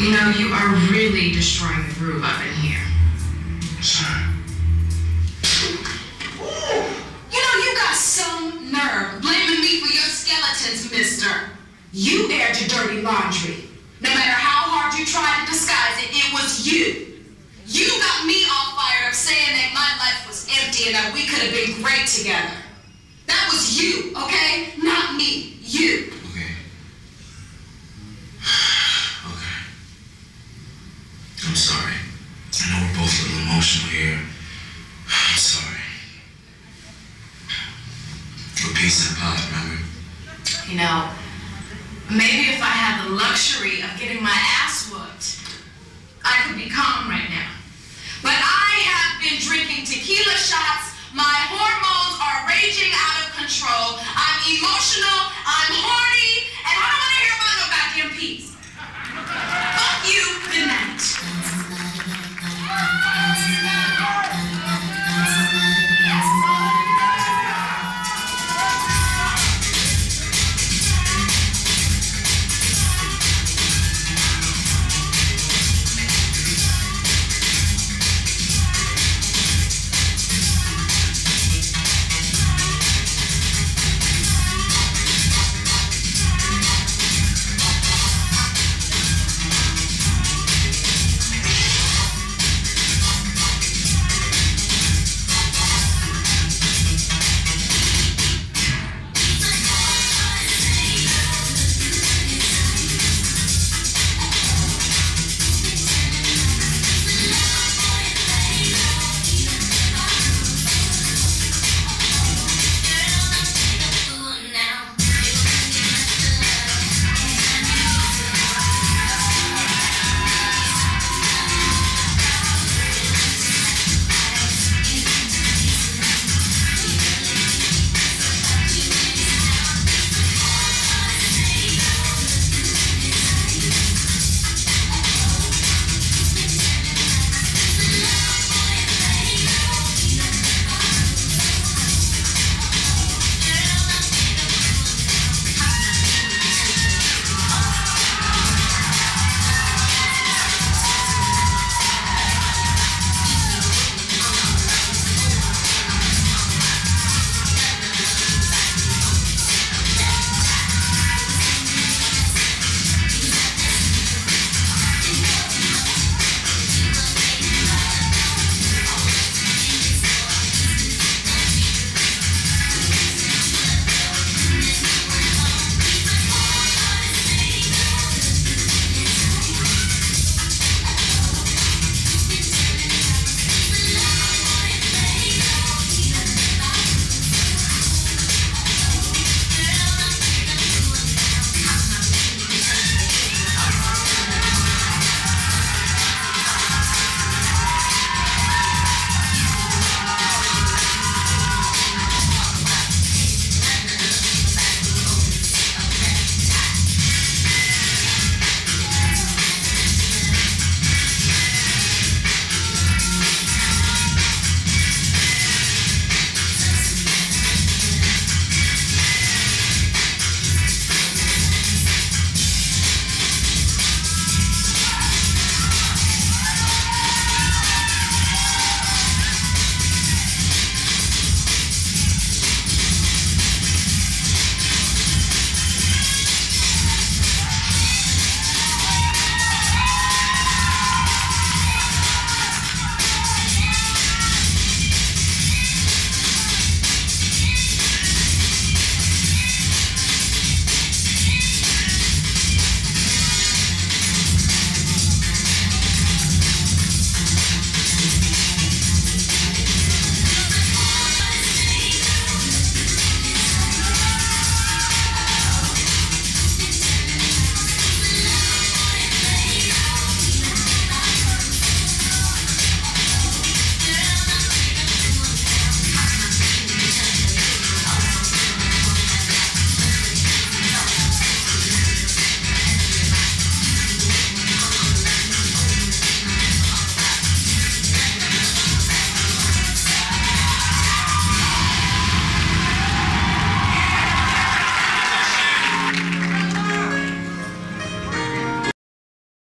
You know, you are really destroying the groove up in here. You know, you got some nerve blaming me for your skeletons, mister. You aired your dirty laundry. No matter how hard you tried to disguise it, it was you. You got me all fired up saying that my life was empty and that we could have been great together. That was you, okay? Not me. You. I'm sorry. I know we're both a little emotional here. I'm sorry. We're peace and apart, remember? You know, maybe if I had the luxury of getting my ass whooped, I could be calm right now. But I have been drinking tequila shots. My hormones are raging out of control. I'm emotional. I'm